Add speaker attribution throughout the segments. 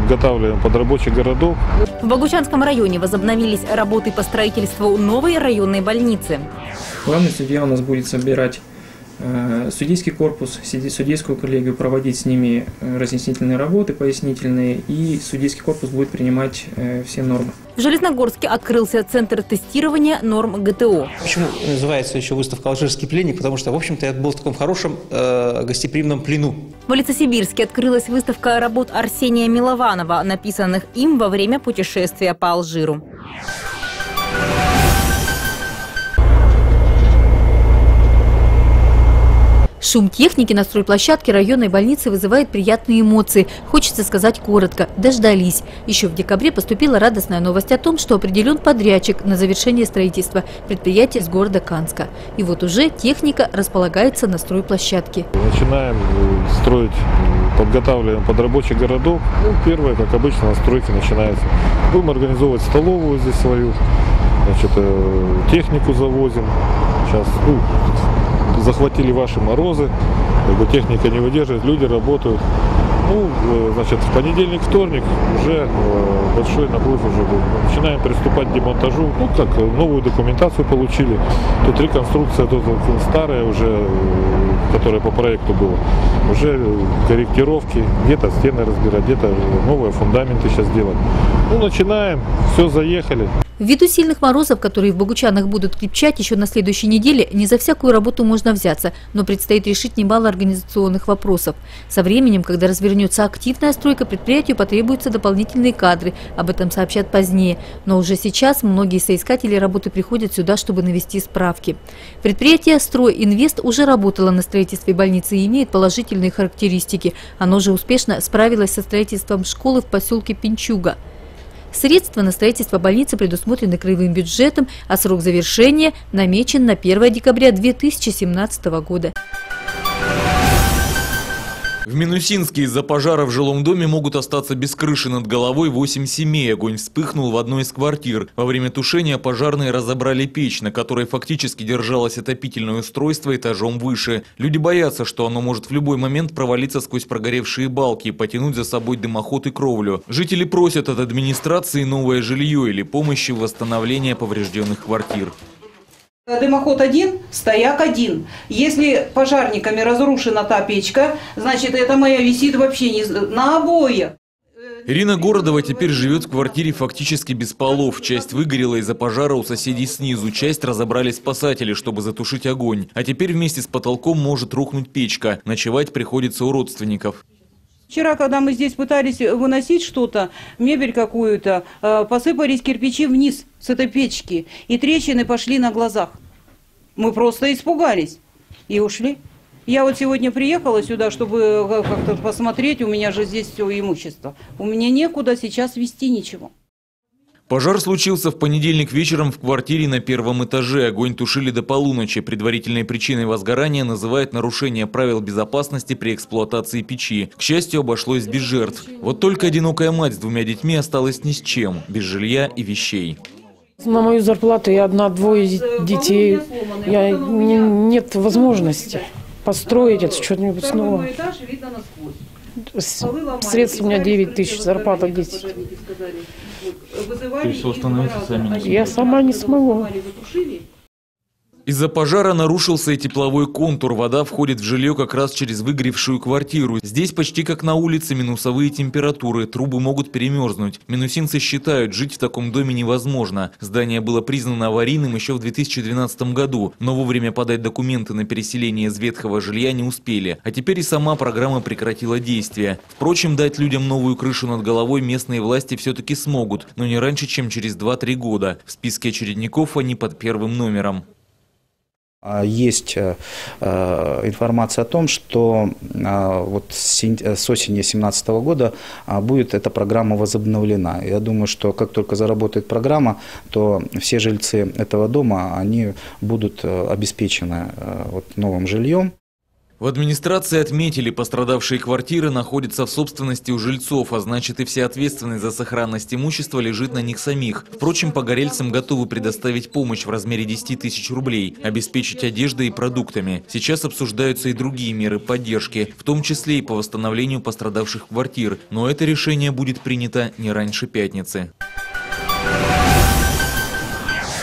Speaker 1: подготавливаем под рабочий городок.
Speaker 2: В Богучанском районе возобновились работы по строительству новой районной больницы.
Speaker 3: Главный судья у нас будет собирать судейский корпус, судейскую коллегию, проводить с ними э, разъяснительные работы, пояснительные, и судейский корпус будет принимать э, все нормы.
Speaker 2: В Железногорске открылся центр тестирования норм ГТО.
Speaker 4: Почему называется еще выставка «Алжирский пленник»? Потому что, в общем-то, я был в таком хорошем э, гостеприимном плену.
Speaker 2: В Лесосибирске открылась выставка работ Арсения Милованова, написанных им во время путешествия по Алжиру. Шум техники на стройплощадке районной больницы вызывает приятные эмоции. Хочется сказать коротко. Дождались. Еще в декабре поступила радостная новость о том, что определен подрядчик на завершение строительства предприятия из города Канска. И вот уже техника располагается на стройплощадке.
Speaker 1: Начинаем э, строить, э, подготавливаем под рабочий городок. Ну, первое, как обычно, настройки начинается. Будем организовывать столовую здесь свою. Значит, э, технику завозим. Сейчас ну, захватили ваши морозы. Как бы техника не выдерживает, люди работают. Ну, э, значит, в понедельник, вторник уже э, большой наплыв уже был. Начинаем приступать к демонтажу. Ну, как, э, новую документацию получили. Тут реконструкция, тут старая уже, которая по проекту была. Уже корректировки, где-то стены разбирать, где-то новые фундаменты сейчас делать. Ну, начинаем, все, заехали.
Speaker 2: Ввиду сильных морозов, которые в Богучанах будут крепчать еще на следующей неделе, не за всякую работу можно взяться, но предстоит решить немало организационных вопросов. Со временем, когда развернется активная стройка, предприятию потребуются дополнительные кадры, об этом сообщат позднее. Но уже сейчас многие соискатели работы приходят сюда, чтобы навести справки. Предприятие «Строй Инвест» уже работало на строительстве больницы и имеет положительные характеристики. Оно же успешно справилось со строительством школы в поселке Пинчуга. Средства на строительство больницы предусмотрены краевым бюджетом, а срок завершения намечен на 1 декабря 2017 года.
Speaker 5: В Минусинске из-за пожара в жилом доме могут остаться без крыши над головой 8 семей. Огонь вспыхнул в одной из квартир. Во время тушения пожарные разобрали печь, на которой фактически держалось отопительное устройство этажом выше. Люди боятся, что оно может в любой момент провалиться сквозь прогоревшие балки и потянуть за собой дымоход и кровлю. Жители просят от администрации новое жилье или помощи в восстановлении поврежденных квартир.
Speaker 6: Дымоход один, стояк один. Если пожарниками разрушена та печка, значит эта моя висит вообще не на обоях.
Speaker 5: Ирина Городова теперь живет в квартире фактически без полов. Часть выгорела из-за пожара у соседей снизу, часть разобрали спасатели, чтобы затушить огонь. А теперь вместе с потолком может рухнуть печка. Ночевать приходится у родственников.
Speaker 6: Вчера, когда мы здесь пытались выносить что-то, мебель какую-то, э, посыпались кирпичи вниз с этой печки, и трещины пошли на глазах. Мы просто испугались и ушли. Я вот сегодня приехала сюда, чтобы э, как-то посмотреть, у меня же здесь все имущество. У меня некуда сейчас вести ничего.
Speaker 5: Пожар случился в понедельник вечером в квартире на первом этаже. Огонь тушили до полуночи. Предварительной причиной возгорания называют нарушение правил безопасности при эксплуатации печи. К счастью, обошлось без жертв. Вот только одинокая мать с двумя детьми осталась ни с чем, без жилья и вещей.
Speaker 7: На мою зарплату я одна-двое детей. Я, не- нет возможности построить это что-нибудь снова. С- Средств у меня 9 тысяч, зарплата 10.
Speaker 6: То есть установиться сами
Speaker 7: Я сама не смогу.
Speaker 5: Из-за пожара нарушился и тепловой контур. Вода входит в жилье как раз через выгоревшую квартиру. Здесь почти как на улице минусовые температуры. Трубы могут перемерзнуть. Минусинцы считают, жить в таком доме невозможно. Здание было признано аварийным еще в 2012 году, но вовремя подать документы на переселение из ветхого жилья не успели. А теперь и сама программа прекратила действие. Впрочем, дать людям новую крышу над головой местные власти все-таки смогут, но не раньше, чем через 2-3 года. В списке очередников они под первым номером.
Speaker 8: А Есть э, э, информация о том, что э, вот с сен- с осени 2017 года будет эта программа возобновлена. Я думаю, что как только заработает программа, то все жильцы этого дома, они будут обеспечены вот новым жильем.
Speaker 5: В администрации отметили, пострадавшие квартиры находятся в собственности у жильцов, а значит и вся ответственность за сохранность имущества лежит на них самих. Впрочем, погорельцам готовы предоставить помощь в размере 10 тысяч рублей, обеспечить одеждой и продуктами. Сейчас обсуждаются и другие меры поддержки, в том числе и по восстановлению пострадавших квартир. Но это решение будет принято не раньше пятницы.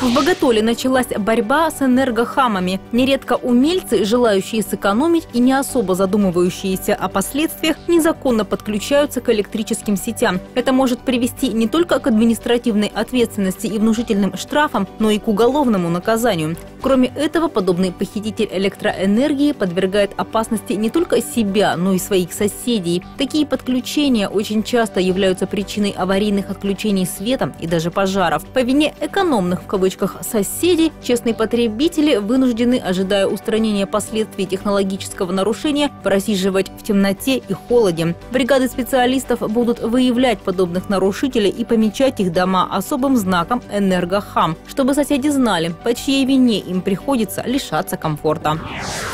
Speaker 9: В Боготоле началась борьба с энергохамами. Нередко умельцы, желающие сэкономить и не особо задумывающиеся о последствиях, незаконно подключаются к электрическим сетям. Это может привести не только к административной ответственности и внушительным штрафам, но и к уголовному наказанию. Кроме этого, подобный похититель электроэнергии подвергает опасности не только себя, но и своих соседей. Такие подключения очень часто являются причиной аварийных отключений света и даже пожаров. По вине экономных в кавычках кавычках «соседей», честные потребители вынуждены, ожидая устранения последствий технологического нарушения, просиживать в темноте и холоде. Бригады специалистов будут выявлять подобных нарушителей и помечать их дома особым знаком «Энергохам», чтобы соседи знали, по чьей вине им приходится лишаться комфорта.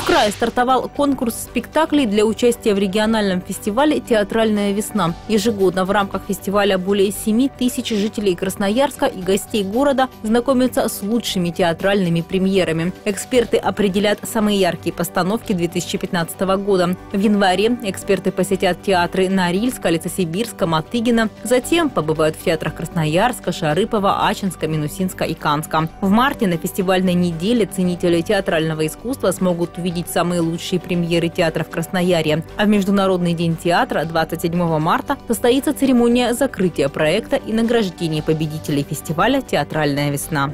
Speaker 9: В крае стартовал конкурс спектаклей для участия в региональном фестивале «Театральная весна». Ежегодно в рамках фестиваля более 7 тысяч жителей Красноярска и гостей города знакомятся знакомиться с лучшими театральными премьерами. Эксперты определят самые яркие постановки 2015 года. В январе эксперты посетят театры Норильска, Лесосибирска, Матыгина. Затем побывают в театрах Красноярска, Шарыпова, Ачинска, Минусинска и Канска. В марте на фестивальной неделе ценители театрального искусства смогут увидеть самые лучшие премьеры театров Красноярья. А в Международный день театра 27 марта состоится церемония закрытия проекта и награждения победителей фестиваля «Театральная весна».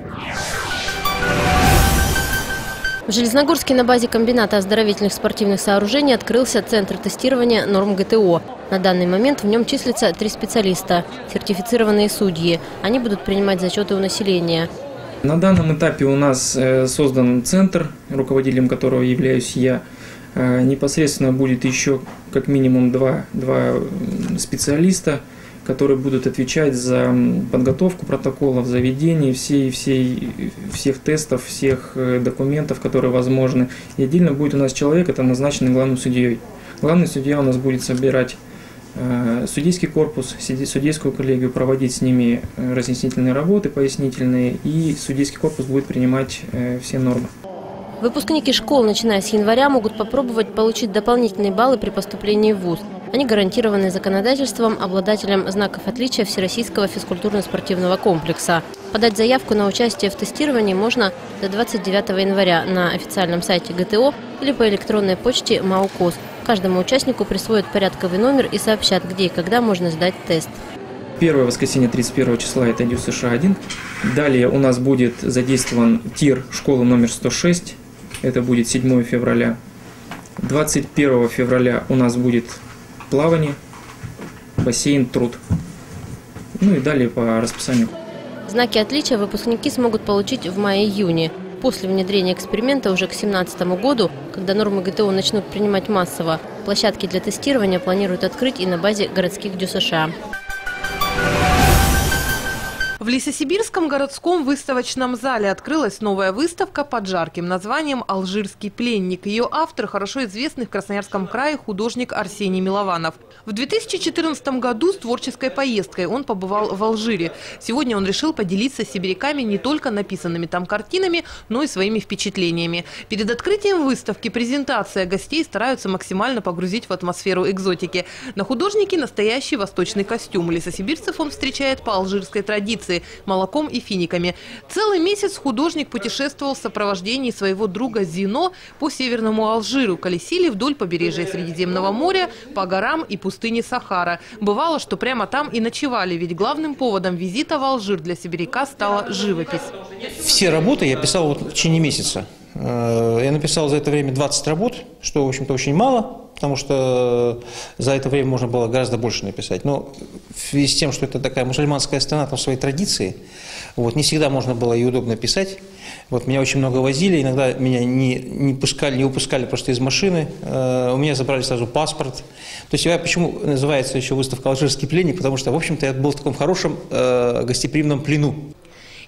Speaker 10: В Железногорске на базе комбината оздоровительных спортивных сооружений открылся центр тестирования норм ГТО. На данный момент в нем числятся три специалиста – сертифицированные судьи. Они будут принимать зачеты у населения.
Speaker 3: На данном этапе у нас э, создан центр, руководителем которого являюсь я. Э, непосредственно будет еще как минимум два, два специалиста – которые будут отвечать за подготовку протоколов, за ведение всей, всей, всех тестов, всех э, документов, которые возможны. И отдельно будет у нас человек, это назначенный главным судьей. Главный судья у нас будет собирать э, судейский корпус, судейскую коллегию, проводить с ними э, разъяснительные работы, пояснительные, и судейский корпус будет принимать все нормы.
Speaker 10: Выпускники школ, начиная с января, могут попробовать получить дополнительные баллы при поступлении в ВУЗ. Они гарантированы законодательством обладателям знаков отличия Всероссийского физкультурно-спортивного комплекса. Подать заявку на участие в тестировании можно до 29 января на официальном сайте ГТО или по электронной почте МАУКОС. Каждому участнику присвоят порядковый номер и сообщат, где и когда можно сдать тест.
Speaker 3: Первое воскресенье 31 числа это ДЮС США-1. Далее у нас будет задействован ТИР школы номер 106. Это будет 7 февраля. 21 февраля у нас будет плавание, бассейн, труд. Ну и далее по расписанию.
Speaker 10: Знаки отличия выпускники смогут получить в мае-июне. После внедрения эксперимента уже к 2017 году, когда нормы ГТО начнут принимать массово, площадки для тестирования планируют открыть и на базе городских ДЮ США.
Speaker 11: В Лесосибирском городском выставочном зале открылась новая выставка под жарким названием «Алжирский пленник». Ее автор – хорошо известный в Красноярском крае художник Арсений Милованов. В 2014 году с творческой поездкой он побывал в Алжире. Сегодня он решил поделиться с сибиряками не только написанными там картинами, но и своими впечатлениями. Перед открытием выставки презентация гостей стараются максимально погрузить в атмосферу экзотики. На художнике настоящий восточный костюм. Лесосибирцев он встречает по алжирской традиции молоком и финиками. Целый месяц художник путешествовал в сопровождении своего друга Зино по северному Алжиру. Колесили вдоль побережья Средиземного моря, по горам и пустыне Сахара. Бывало, что прямо там и ночевали, ведь главным поводом визита в Алжир для сибиряка стала живопись.
Speaker 4: Все работы я писал вот в течение месяца. Э, я написал за это время 20 работ, что, в общем-то, очень мало потому что за это время можно было гораздо больше написать. Но в связи с тем, что это такая мусульманская страна, там свои традиции, вот, не всегда можно было и удобно писать. Вот, меня очень много возили, иногда меня не, не, пускали, не выпускали просто из машины, э, у меня забрали сразу паспорт. То есть я почему называется еще выставка «Алжирский пленник», потому что, в общем-то, я был в таком хорошем э, гостеприимном плену.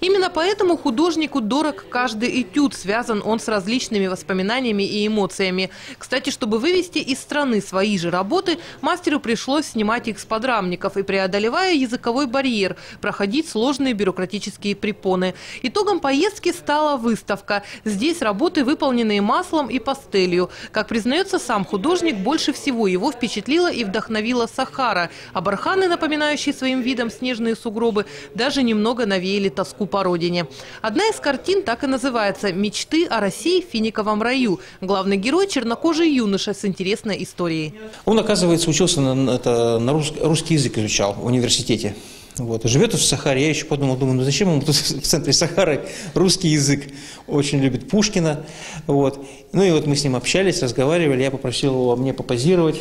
Speaker 11: Именно поэтому художнику дорог каждый этюд, связан он с различными воспоминаниями и эмоциями. Кстати, чтобы вывести из страны свои же работы, мастеру пришлось снимать их с подрамников и, преодолевая языковой барьер, проходить сложные бюрократические препоны. Итогом поездки стала выставка. Здесь работы, выполненные маслом и пастелью. Как признается сам художник, больше всего его впечатлила и вдохновила Сахара. А барханы, напоминающие своим видом снежные сугробы, даже немного навеяли тоску по родине. Одна из картин так и называется «Мечты о России в финиковом раю». Главный герой – чернокожий юноша с интересной историей.
Speaker 4: Он, оказывается, учился на, это, на рус, русский язык изучал в университете. Вот. Живет в Сахаре. Я еще подумал, думаю, ну зачем ему тут в центре Сахары русский язык? Очень любит Пушкина. Вот. Ну и вот мы с ним общались, разговаривали. Я попросил его мне попозировать.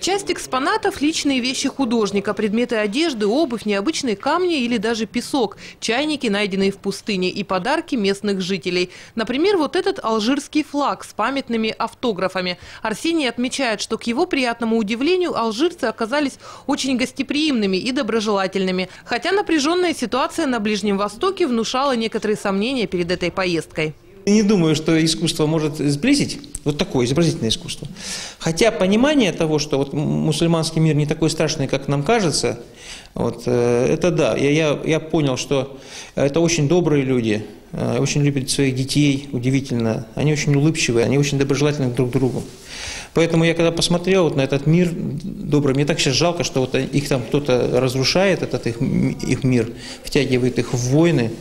Speaker 11: Часть экспонатов – личные вещи художника, предметы одежды, обувь, необычные камни или даже песок, чайники, найденные в пустыне, и подарки местных жителей. Например, вот этот алжирский флаг с памятными автографами. Арсений отмечает, что к его приятному удивлению алжирцы оказались очень гостеприимными и доброжелательными. Хотя напряженная ситуация на Ближнем Востоке внушала некоторые сомнения перед этой поездкой.
Speaker 4: Не думаю, что искусство может сблизить, вот такое изобразительное искусство. Хотя понимание того, что вот мусульманский мир не такой страшный, как нам кажется, вот, э, это да. Я, я, я понял, что это очень добрые люди, очень любят своих детей, удивительно. Они очень улыбчивые, они очень доброжелательны друг к другу. Поэтому я когда посмотрел вот на этот мир добрый, мне так сейчас жалко, что вот их там кто-то разрушает, этот их, их мир, втягивает их в войны.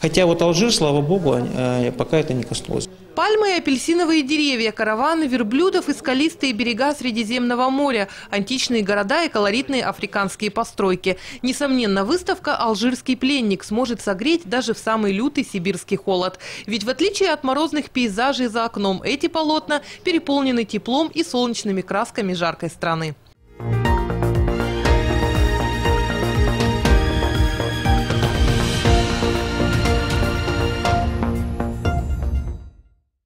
Speaker 4: Хотя вот Алжир, слава богу, э, пока это не коснулось.
Speaker 11: Пальмы и апельсиновые деревья, караваны верблюдов и скалистые берега Средиземного моря, античные города и колоритные африканские постройки. Несомненно, выставка «Алжирский пленник» сможет согреть даже в самый лютый сибирский холод. Ведь в отличие от морозных пейзажей за окном, эти полотна переполнены теплом и солнечными красками жаркой страны.